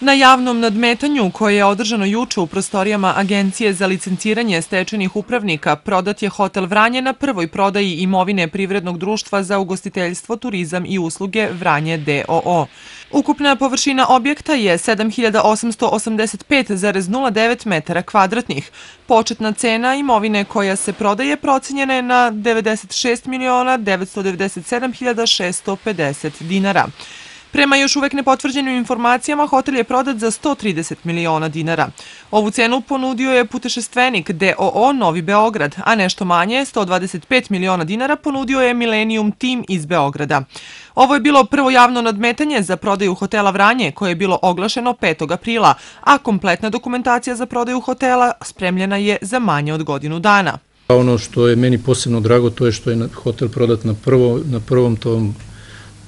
Na javnom nadmetanju koje je održano juče u prostorijama Agencije za licenciranje stečenih upravnika prodat je hotel Vranje na prvoj prodaji imovine privrednog društva za ugostiteljstvo, turizam i usluge Vranje DOO. Ukupna površina objekta je 7885,09 metara kvadratnih. Početna cena imovine koja se prodaje procenjena je na 96 miliona 997 650 dinara. Prema još uvek nepotvrđenim informacijama, hotel je prodat za 130 miliona dinara. Ovu cenu ponudio je putešestvenik DOO Novi Beograd, a nešto manje, 125 miliona dinara, ponudio je Millennium Team iz Beograda. Ovo je bilo prvo javno nadmetanje za prodaju hotela Vranje, koje je bilo oglašeno 5. aprila, a kompletna dokumentacija za prodaju hotela spremljena je za manje od godinu dana. Ono što je meni posebno drago, to je što je hotel prodat na, prvo, na prvom tom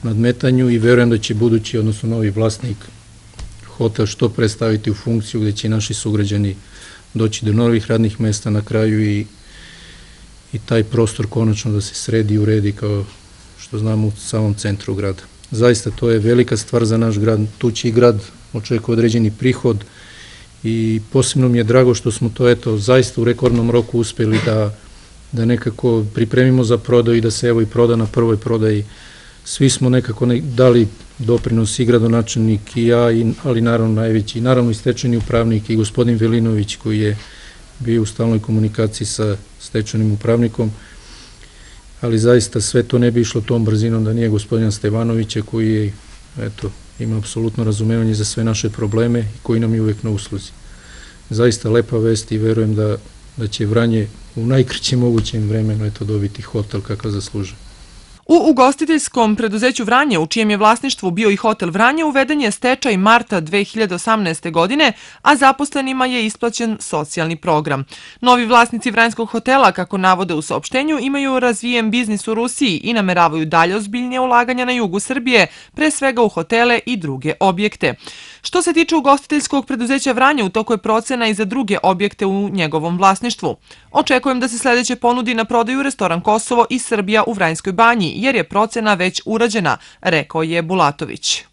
nadmetanju i verujem da će budući, odnosno novi vlasnik hotel što predstaviti u funkciju gde će naši sugrađani doći do novih radnih mesta na kraju i, i taj prostor konačno da se sredi i uredi kao što znamo u samom centru grada. Zaista to je velika stvar za naš grad, tu će i grad očekuje određeni prihod i posebno mi je drago što smo to eto zaista u rekordnom roku uspeli da, da nekako pripremimo za prodaju i da se evo i proda na prvoj prodaji svi smo nekako ne, dali doprinos i gradonačelnik i ja, i, ali naravno najveći, naravno i stečeni upravnik i gospodin Velinović koji je bio u stalnoj komunikaciji sa stečenim upravnikom, ali zaista sve to ne bi išlo tom brzinom da nije gospodina Stevanovića koji je, eto, ima apsolutno razumevanje za sve naše probleme i koji nam je uvek na usluzi. Zaista lepa vest i verujem da, da će Vranje u najkrćem mogućem vremenu eto, dobiti hotel kakav zaslužuje. U ugostiteljskom preduzeću Vranje, u čijem je vlasništvu bio i hotel Vranje, uveden je stečaj marta 2018. godine, a zaposlenima je isplaćen socijalni program. Novi vlasnici Vranjskog hotela, kako navode u saopštenju, imaju razvijen biznis u Rusiji i nameravaju dalje ozbiljnije ulaganja na jugu Srbije, pre svega u hotele i druge objekte. Što se tiče ugostiteljskog preduzeća Vranje, u toku je procena i za druge objekte u njegovom vlasništvu. Očekujem da se sledeće ponudi na prodaju restoran Kosovo i Srbija u Vranjskoj banji, jer je procena već urađena, rekao je Bulatović.